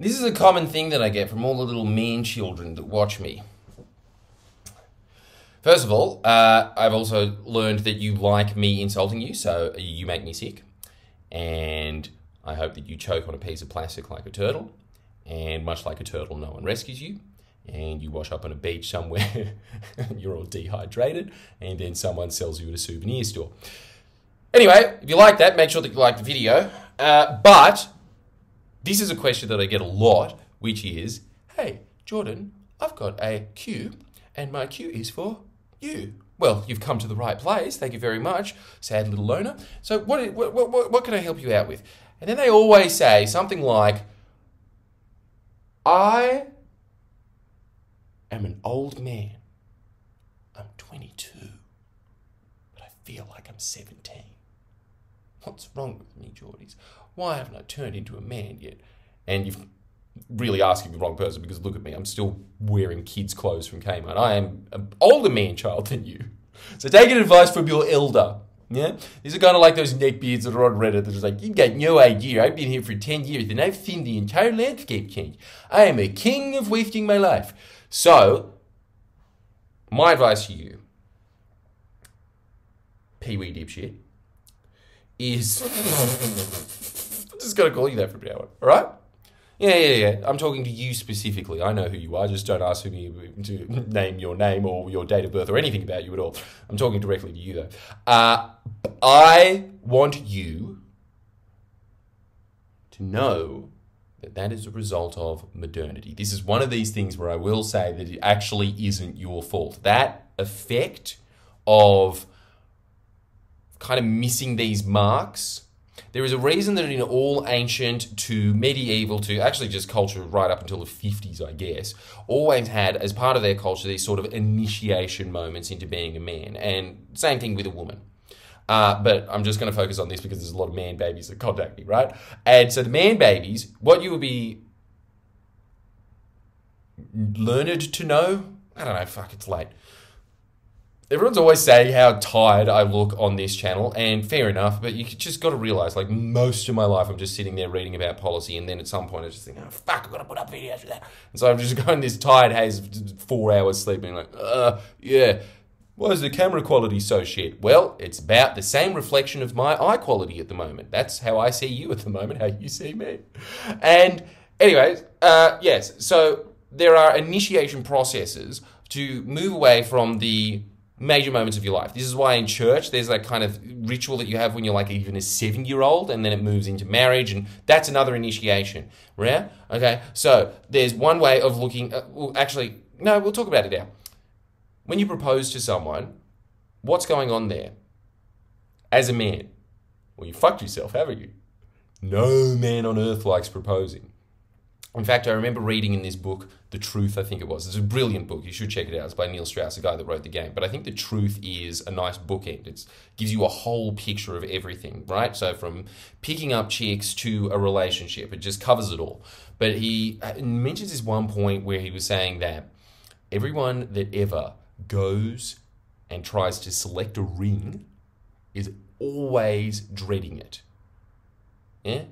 This is a common thing that I get from all the little mean children that watch me. First of all, uh, I've also learned that you like me insulting you, so you make me sick. And I hope that you choke on a piece of plastic like a turtle. And much like a turtle, no one rescues you. And you wash up on a beach somewhere, you're all dehydrated, and then someone sells you at a souvenir store. Anyway, if you like that, make sure that you like the video. Uh, but this is a question that I get a lot, which is, hey, Jordan, I've got a Q, and my Q is for you. Well, you've come to the right place. Thank you very much, sad little loner. So, what, what, what, what can I help you out with? And then they always say something like, I am an old man. I'm 22, but I feel like I'm 17. What's wrong with me, Jordies? Why haven't I turned into a man yet? And you've really asking the wrong person because look at me, I'm still wearing kids' clothes from Kmart. I am an older man child than you. So take advice from your elder. Yeah? These are kind of like those neckbeards that are on Reddit that are like, you've got no idea. I've been here for 10 years and I've seen the entire landscape change. I am a king of wasting my life. So, my advice to you, Pee Wee dipshit, is. I'm just to call you that from now on, alright? Yeah, yeah, yeah. I'm talking to you specifically. I know who you are. Just don't ask me to name your name or your date of birth or anything about you at all. I'm talking directly to you, though. Uh, I want you to know that that is a result of modernity. This is one of these things where I will say that it actually isn't your fault. That effect of kind of missing these marks there is a reason that in all ancient to medieval to actually just culture right up until the 50s, I guess, always had as part of their culture these sort of initiation moments into being a man. And same thing with a woman. Uh, but I'm just going to focus on this because there's a lot of man babies that contact me, right? And so the man babies, what you will be learned to know, I don't know, fuck, it's late everyone's always saying how tired I look on this channel, and fair enough, but you just got to realize, like, most of my life, I'm just sitting there reading about policy, and then at some point, I just think, oh, fuck, I've got to put up videos for that. And so I'm just going this tired haze of four hours sleeping, like, uh, yeah. Why is the camera quality so shit? Well, it's about the same reflection of my eye quality at the moment. That's how I see you at the moment, how you see me. And, anyways, uh, yes, so there are initiation processes to move away from the major moments of your life. This is why in church there's that kind of ritual that you have when you're like even a seven year old, and then it moves into marriage, and that's another initiation. Yeah. Okay. So there's one way of looking. Uh, well, actually, no, we'll talk about it now. When you propose to someone, what's going on there? As a man, well, you fucked yourself, haven't you? No man on earth likes proposing. In fact, I remember reading in this book, The Truth, I think it was. It's a brilliant book. You should check it out. It's by Neil Strauss, the guy that wrote the game. But I think The Truth is a nice bookend. It gives you a whole picture of everything, right? So from picking up chicks to a relationship, it just covers it all. But he uh, mentions this one point where he was saying that everyone that ever goes and tries to select a ring is always dreading it. Yeah?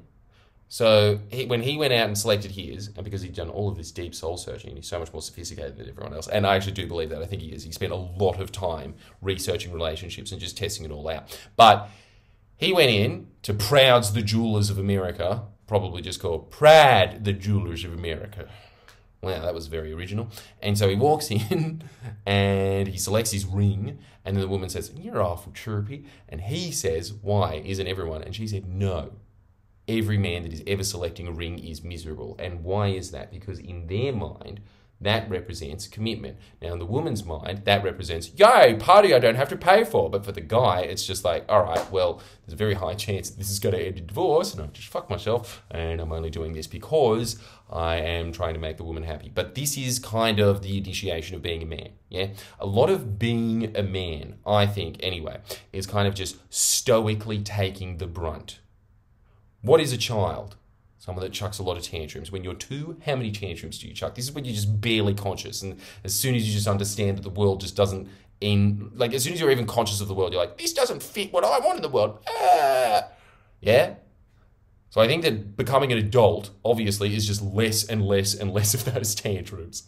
So he, when he went out and selected his, and because he'd done all of this deep soul searching, and he's so much more sophisticated than everyone else, and I actually do believe that. I think he is. He spent a lot of time researching relationships and just testing it all out. But he went in to Prouds the Jewelers of America, probably just called Prad the Jewelers of America. Wow, that was very original. And so he walks in and he selects his ring, and then the woman says, You're awful chirpy. And he says, Why? Isn't everyone? And she said, No every man that is ever selecting a ring is miserable. And why is that? Because in their mind, that represents commitment. Now, in the woman's mind, that represents, yay, party I don't have to pay for. But for the guy, it's just like, all right, well, there's a very high chance this is going to end in divorce, and I've just fuck myself, and I'm only doing this because I am trying to make the woman happy. But this is kind of the initiation of being a man, yeah? A lot of being a man, I think, anyway, is kind of just stoically taking the brunt what is a child? Someone that chucks a lot of tantrums. When you're two, how many tantrums do you chuck? This is when you're just barely conscious. And as soon as you just understand that the world just doesn't in like as soon as you're even conscious of the world, you're like, this doesn't fit what I want in the world. Ah. Yeah? So I think that becoming an adult, obviously, is just less and less and less of those tantrums.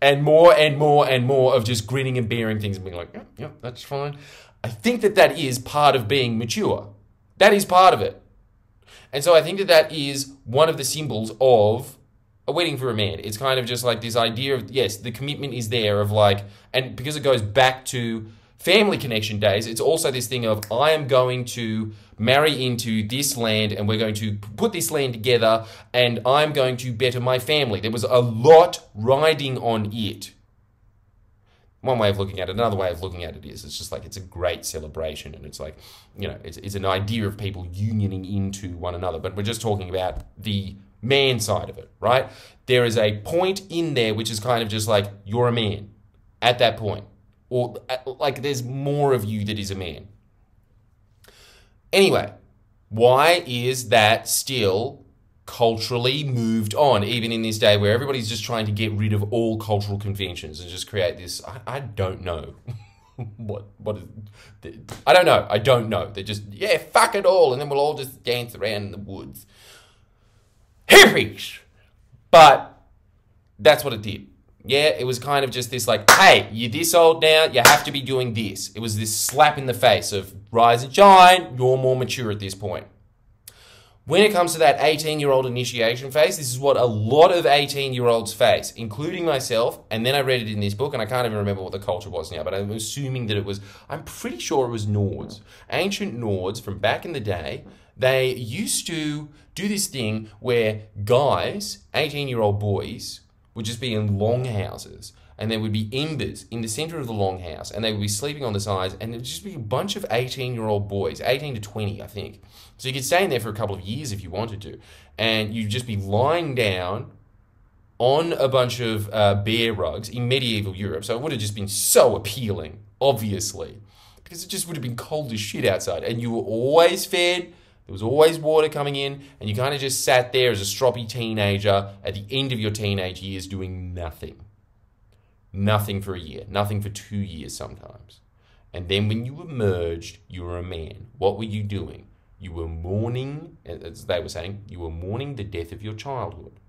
And more and more and more of just grinning and bearing things and being like, yep, yep, that's fine. I think that that is part of being mature. That is part of it. And so I think that that is one of the symbols of a wedding for a man. It's kind of just like this idea of, yes, the commitment is there of like, and because it goes back to family connection days, it's also this thing of I am going to marry into this land and we're going to put this land together and I'm going to better my family. There was a lot riding on it. One way of looking at it, another way of looking at it is it's just like it's a great celebration and it's like, you know, it's, it's an idea of people unioning into one another. But we're just talking about the man side of it, right? There is a point in there which is kind of just like you're a man at that point or uh, like there's more of you that is a man. Anyway, why is that still culturally moved on, even in this day where everybody's just trying to get rid of all cultural conventions and just create this? I, I don't know. what what is I don't know. I don't know. They're just yeah, fuck it all, and then we'll all just dance around in the woods. Hippies, but that's what it did. Yeah, it was kind of just this like, hey, you're this old now, you have to be doing this. It was this slap in the face of rise and shine, you're more mature at this point. When it comes to that 18 year old initiation phase, this is what a lot of 18 year olds face, including myself. And then I read it in this book, and I can't even remember what the culture was now, but I'm assuming that it was, I'm pretty sure it was Nords. Ancient Nords from back in the day, they used to do this thing where guys, 18 year old boys, would just be in longhouses and there would be embers in the center of the longhouse and they would be sleeping on the sides and it would just be a bunch of 18 year old boys 18 to 20 i think so you could stay in there for a couple of years if you wanted to and you'd just be lying down on a bunch of uh, bear rugs in medieval europe so it would have just been so appealing obviously because it just would have been cold as shit outside and you were always fed there was always water coming in, and you kind of just sat there as a stroppy teenager at the end of your teenage years doing nothing. Nothing for a year, nothing for two years sometimes. And then when you emerged, you were a man. What were you doing? You were mourning, as they were saying, you were mourning the death of your childhood.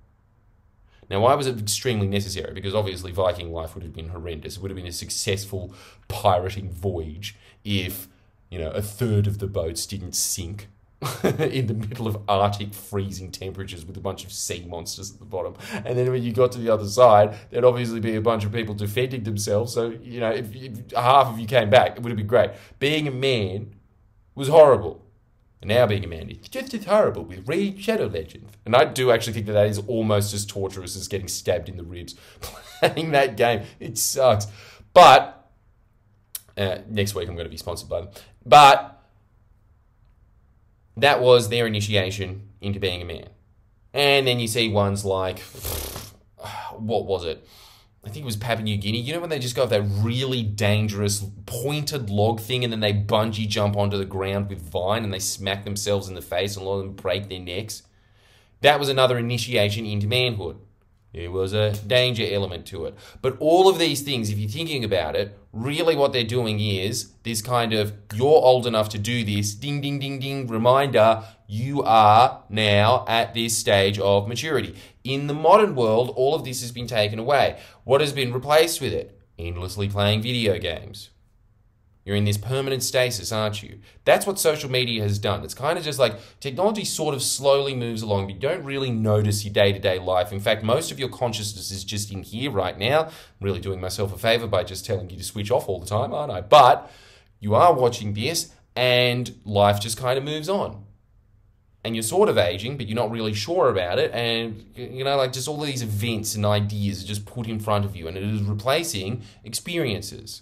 Now, why was it extremely necessary? Because obviously, Viking life would have been horrendous. It would have been a successful pirating voyage if, you know, a third of the boats didn't sink in the middle of Arctic freezing temperatures with a bunch of sea monsters at the bottom. And then when you got to the other side, there'd obviously be a bunch of people defending themselves. So, you know, if, if half of you came back, it would have been great. Being a man was horrible. And now being a man is just as horrible with Raid Shadow Legends. And I do actually think that that is almost as torturous as getting stabbed in the ribs playing that game. It sucks. But uh, next week I'm going to be sponsored by them. But that was their initiation into being a man. And then you see ones like, what was it? I think it was Papua New Guinea. You know when they just go off that really dangerous pointed log thing and then they bungee jump onto the ground with vine and they smack themselves in the face and a lot of them break their necks? That was another initiation into manhood. There was a danger element to it. But all of these things, if you're thinking about it, really what they're doing is this kind of you're old enough to do this, ding, ding, ding, ding, reminder, you are now at this stage of maturity. In the modern world, all of this has been taken away. What has been replaced with it? Endlessly playing video games. You're in this permanent stasis, aren't you? That's what social media has done. It's kind of just like technology sort of slowly moves along, but you don't really notice your day to day life. In fact, most of your consciousness is just in here right now. I'm really doing myself a favor by just telling you to switch off all the time, aren't I? But you are watching this, and life just kind of moves on. And you're sort of aging, but you're not really sure about it. And, you know, like just all these events and ideas are just put in front of you, and it is replacing experiences.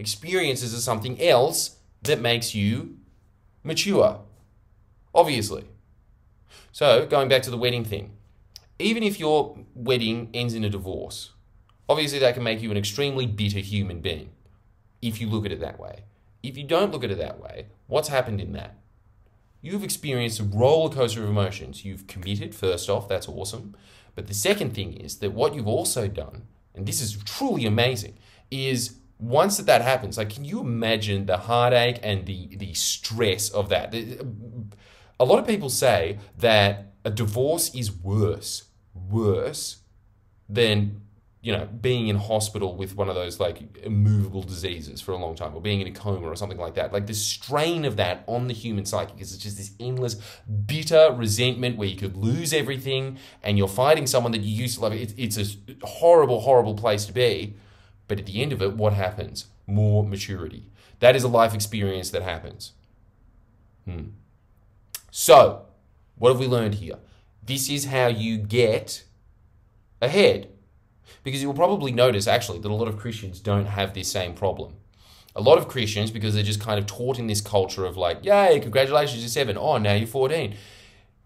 Experiences are something else that makes you mature, obviously. So, going back to the wedding thing, even if your wedding ends in a divorce, obviously that can make you an extremely bitter human being if you look at it that way. If you don't look at it that way, what's happened in that? You've experienced a roller coaster of emotions. You've committed, first off, that's awesome. But the second thing is that what you've also done, and this is truly amazing, is once that that happens, like, can you imagine the heartache and the the stress of that? a lot of people say that a divorce is worse, worse than you know being in hospital with one of those like immovable diseases for a long time or being in a coma or something like that. Like the strain of that on the human psyche is just this endless bitter resentment where you could lose everything and you're fighting someone that you used to love. It's, it's a horrible horrible place to be but at the end of it what happens more maturity that is a life experience that happens hmm. so what have we learned here this is how you get ahead because you'll probably notice actually that a lot of Christians don't have this same problem. A lot of Christians, because they're just kind of taught in this culture of like, yay, congratulations, you're seven. Oh, now you're 14.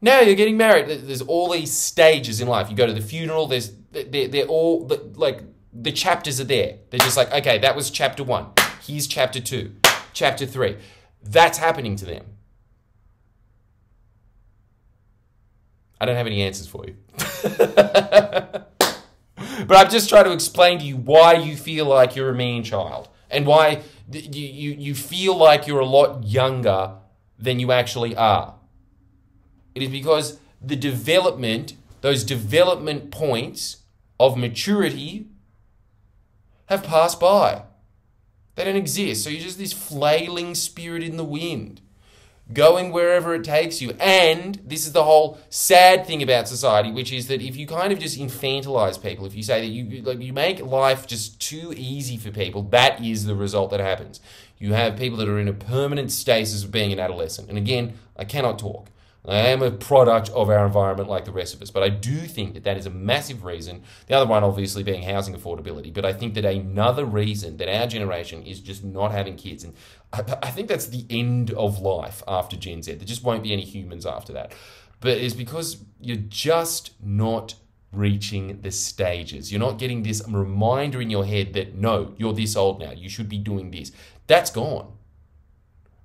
Now you're getting married. There's all these stages in life. You go to the funeral, there's, they're, they're all, like, the chapters are there. They're just like, okay, that was chapter one. Here's chapter two, chapter three. That's happening to them. I don't have any answers for you. But I'm just trying to explain to you why you feel like you're a man child and why you, you, you feel like you're a lot younger than you actually are. It is because the development, those development points of maturity have passed by. They don't exist. So you're just this flailing spirit in the wind going wherever it takes you. And this is the whole sad thing about society, which is that if you kind of just infantilize people, if you say that you like you make life just too easy for people, that is the result that happens. You have people that are in a permanent stasis of being an adolescent. And again, I cannot talk. I am a product of our environment like the rest of us, but I do think that that is a massive reason. The other one, obviously, being housing affordability, but I think that another reason that our generation is just not having kids, and I, think that's the end of life after Gen Z. There just won't be any humans after that, but it's because you're just not reaching the stages. You're not getting this reminder in your head that no, you're this old now. You should be doing this. That's gone.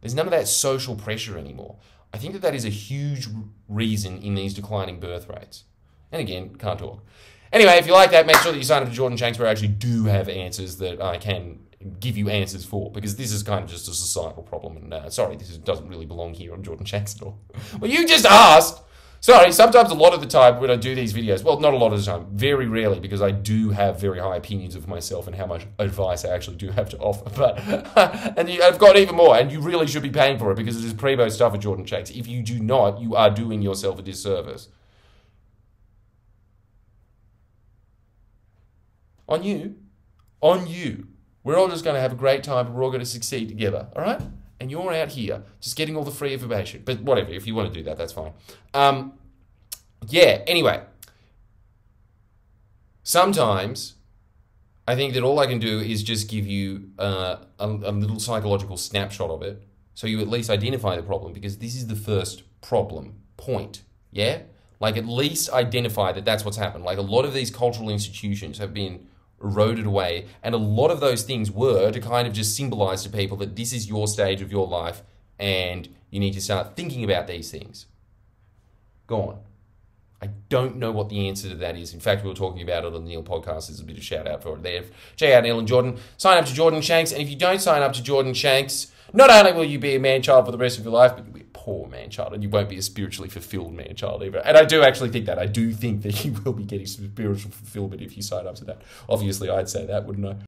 There's none of that social pressure anymore. I think that that is a huge reason in these declining birth rates. And again, can't talk. Anyway, if you like that, make sure that you sign up to Jordan Shanks, where I actually do have answers that I can give you answers for, because this is kind of just a societal problem. And uh, sorry, this is, doesn't really belong here on Jordan Shanks at all. well, you just asked. Sorry, sometimes a lot of the time when I do these videos, well, not a lot of the time, very rarely, because I do have very high opinions of myself and how much advice I actually do have to offer. But and you, I've got even more, and you really should be paying for it because it is primo stuff at Jordan Shanks. If you do not, you are doing yourself a disservice. On you, on you. We're all just going to have a great time, we're all going to succeed together. All right and you're out here just getting all the free information. But whatever, if you want to do that, that's fine. Um, yeah, anyway. Sometimes I think that all I can do is just give you uh, a, a little psychological snapshot of it so you at least identify the problem because this is the first problem point. Yeah? Like at least identify that that's what's happened. Like a lot of these cultural institutions have been eroded away. And a lot of those things were to kind of just symbolize to people that this is your stage of your life and you need to start thinking about these things. Go on. I don't know what the answer to that is. In fact, we were talking about it on the Neil podcast. There's a bit of shout out for it there. Check out Neil and Jordan. Sign up to Jordan Shanks. And if you don't sign up to Jordan Shanks, not only will you be a man child for the rest of your life, but you'll be poor man child and you won't be a spiritually fulfilled man child either. And I do actually think that. I do think that you will be getting spiritual fulfillment if you sign up to that. Obviously, I'd say that, wouldn't I?